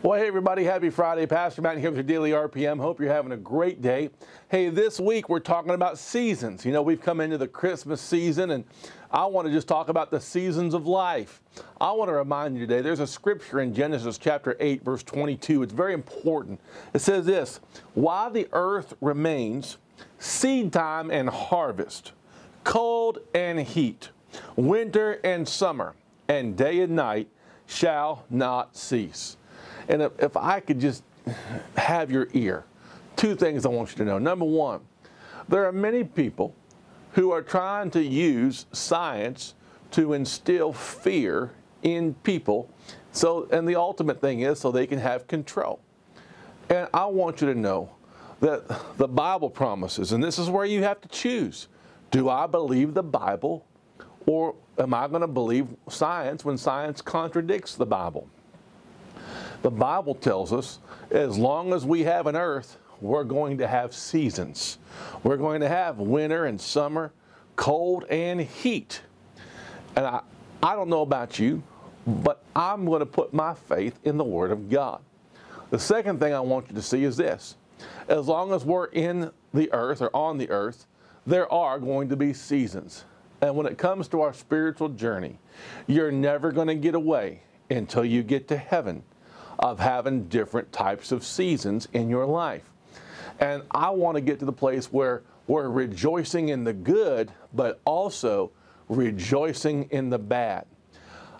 Well, hey, everybody, happy Friday. Pastor Matt here with your daily RPM. Hope you're having a great day. Hey, this week we're talking about seasons. You know, we've come into the Christmas season, and I want to just talk about the seasons of life. I want to remind you today there's a scripture in Genesis chapter 8, verse 22. It's very important. It says this While the earth remains, seed time and harvest, cold and heat, winter and summer, and day and night shall not cease. And if, if I could just have your ear, two things I want you to know. Number one, there are many people who are trying to use science to instill fear in people. So, and the ultimate thing is so they can have control. And I want you to know that the Bible promises, and this is where you have to choose. Do I believe the Bible or am I going to believe science when science contradicts the Bible? The Bible tells us as long as we have an earth, we're going to have seasons. We're going to have winter and summer, cold and heat. And I, I don't know about you, but I'm going to put my faith in the Word of God. The second thing I want you to see is this as long as we're in the earth or on the earth, there are going to be seasons. And when it comes to our spiritual journey, you're never going to get away until you get to heaven of having different types of seasons in your life. And I want to get to the place where we're rejoicing in the good, but also rejoicing in the bad.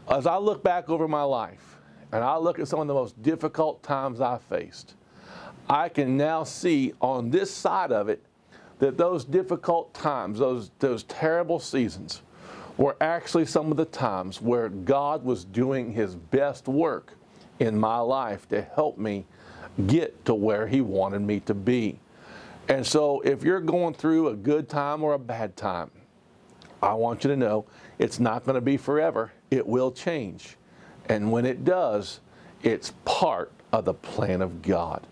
As I look back over my life and I look at some of the most difficult times I faced, I can now see on this side of it that those difficult times, those, those terrible seasons, were actually some of the times where God was doing His best work in my life to help me get to where He wanted me to be. And so, if you're going through a good time or a bad time, I want you to know it's not going to be forever. It will change. And when it does, it's part of the plan of God.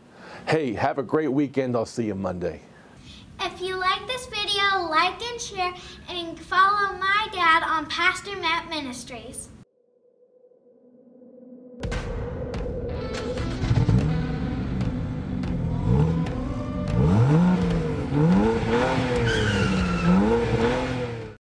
Hey, have a great weekend. I'll see you Monday. If you like this video, like and share, and follow my dad on Pastor Matt Ministries.